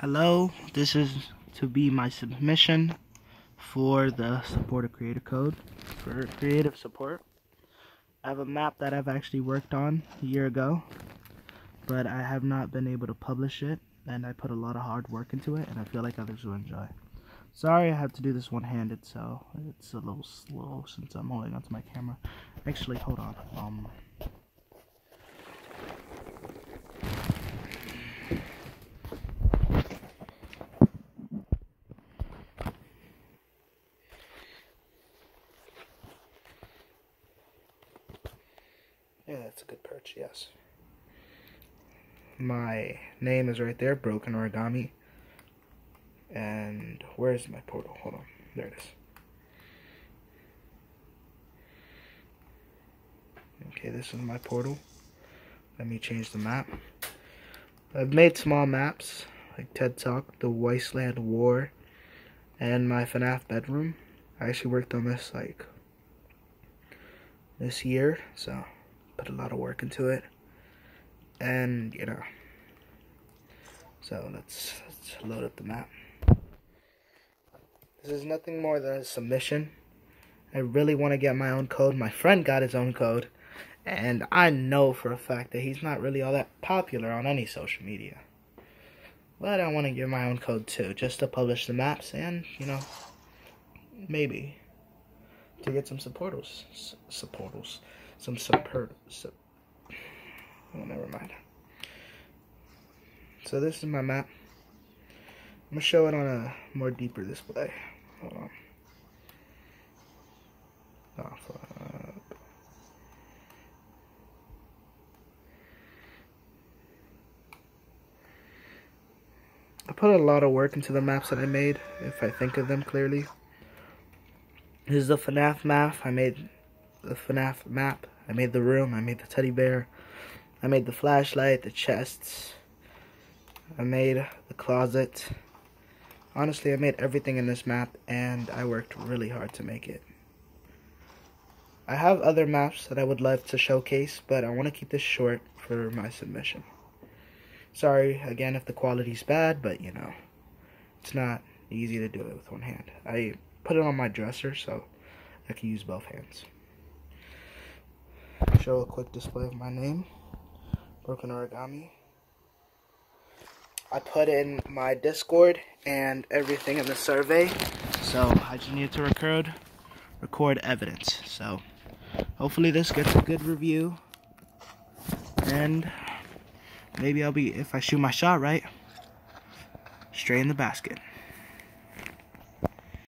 Hello, this is to be my submission for the supporter creator code for creative support. I have a map that I've actually worked on a year ago, but I have not been able to publish it, and I put a lot of hard work into it, and I feel like others will enjoy. Sorry I have to do this one-handed, so it's a little slow since I'm holding onto my camera. Actually, hold on. Um, Yeah, that's a good perch, yes. My name is right there, Broken Origami. And where's my portal? Hold on. There it is. Okay, this is my portal. Let me change the map. I've made small maps, like TED Talk, the Wasteland War, and my FNAF bedroom. I actually worked on this, like, this year, so put a lot of work into it. And, you know, so let's, let's load up the map. This is nothing more than a submission. I really want to get my own code. My friend got his own code. And I know for a fact that he's not really all that popular on any social media. But I want to get my own code too, just to publish the maps and, you know, maybe to get some supporters. Supporters some support. Su oh, never mind. So this is my map. I'm gonna show it on a more deeper display. Hold on. Oh, fuck. I put a lot of work into the maps that I made, if I think of them clearly. This is the FNAF map I made the FNAF map. I made the room. I made the teddy bear. I made the flashlight, the chests. I made the closet. Honestly, I made everything in this map, and I worked really hard to make it. I have other maps that I would love to showcase, but I want to keep this short for my submission. Sorry, again, if the quality's bad, but, you know, it's not easy to do it with one hand. I put it on my dresser, so I can use both hands show a quick display of my name, Broken Origami. I put in my Discord and everything in the survey, so I just need to record, record evidence. So hopefully this gets a good review, and maybe I'll be, if I shoot my shot right, straight in the basket.